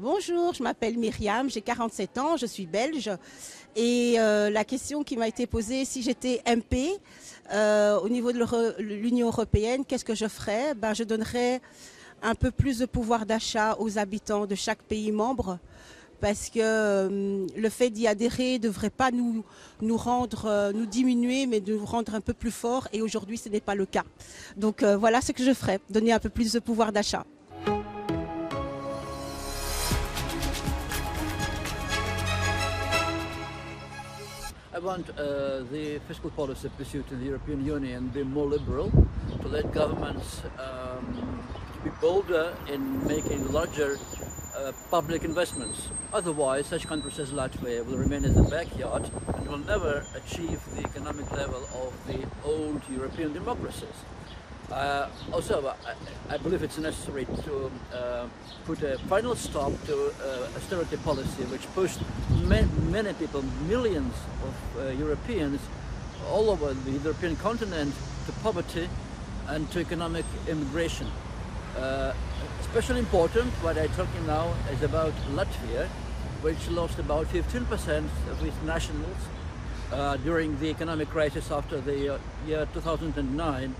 Bonjour, je m'appelle Myriam, j'ai 47 ans, je suis belge. Et euh, la question qui m'a été posée, si j'étais MP euh, au niveau de l'Union européenne, qu'est-ce que je ferais? Ben, Je donnerais un peu plus de pouvoir d'achat aux habitants de chaque pays membre parce que euh, le fait d'y adhérer ne devrait pas nous, rendre, nous diminuer, mais nous rendre un peu plus forts. Et aujourd'hui, ce n'est pas le cas. Donc voilà ce que je ferais, donner un peu plus de pouvoir d'achat. I want uh, the fiscal policy pursued in the European Union to be more liberal, to let governments um, be bolder in making larger uh, public investments. Otherwise, such countries as Latvia will remain in the backyard and will never achieve the economic level of the old European democracies. Uh, also, I, I, believe it's necessary to uh, put a final stop to uh, austerity policy, which pushed ma many people, millions of uh, Europeans, all over the European continent to poverty and to economic immigration. Uh, especially important, what I'm talking now is about Latvia, which lost about 15% of its nationals uh, during the economic crisis after the year 2009.